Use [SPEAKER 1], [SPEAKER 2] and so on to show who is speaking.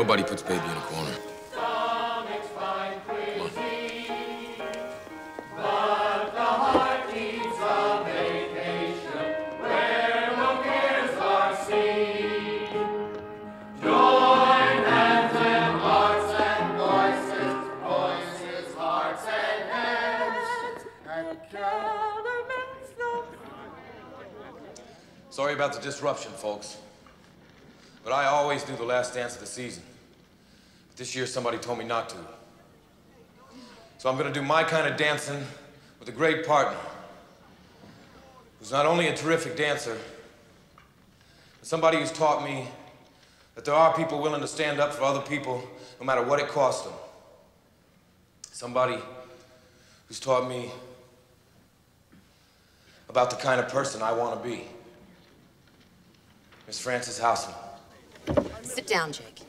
[SPEAKER 1] Nobody puts baby in a corner. Sorry about the disruption, folks. But I always do the last dance of the season. This year, somebody told me not to. So I'm gonna do my kind of dancing with a great partner who's not only a terrific dancer, but somebody who's taught me that there are people willing to stand up for other people no matter what it costs them. Somebody who's taught me about the kind of person I want to be. Miss Frances Houseman.
[SPEAKER 2] Sit down, Jake.